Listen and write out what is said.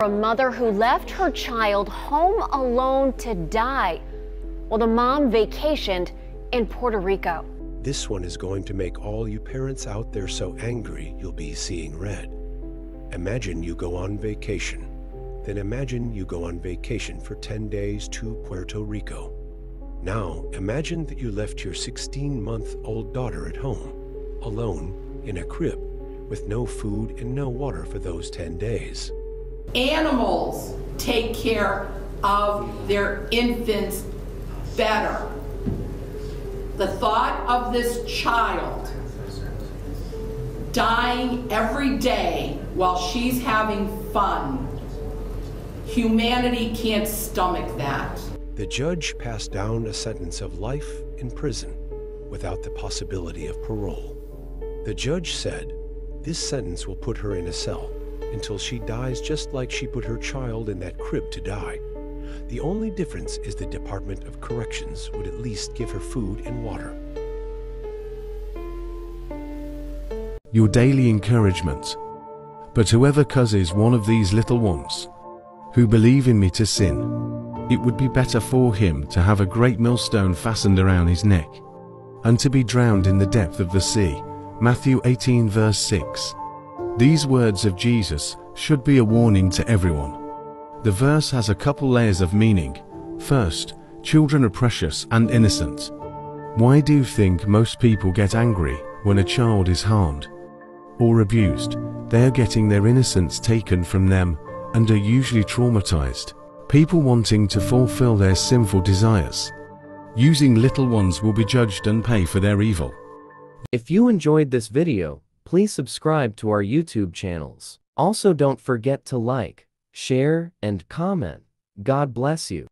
A mother who left her child home alone to die while the mom vacationed in Puerto Rico. This one is going to make all you parents out there so angry you'll be seeing red. Imagine you go on vacation. Then imagine you go on vacation for 10 days to Puerto Rico. Now imagine that you left your 16 month old daughter at home, alone, in a crib, with no food and no water for those 10 days. Animals take care of their infants better. The thought of this child dying every day while she's having fun, humanity can't stomach that. The judge passed down a sentence of life in prison without the possibility of parole. The judge said, This sentence will put her in a cell until she dies just like she put her child in that crib to die. The only difference is the Department of Corrections would at least give her food and water. Your daily encouragement. But whoever causes one of these little ones, who believe in me to sin, it would be better for him to have a great millstone fastened around his neck, and to be drowned in the depth of the sea. Matthew 18 verse 6. These words of Jesus should be a warning to everyone. The verse has a couple layers of meaning. First, children are precious and innocent. Why do you think most people get angry when a child is harmed or abused? They are getting their innocence taken from them and are usually traumatized. People wanting to fulfill their sinful desires. Using little ones will be judged and pay for their evil. If you enjoyed this video, please subscribe to our YouTube channels. Also don't forget to like, share, and comment. God bless you.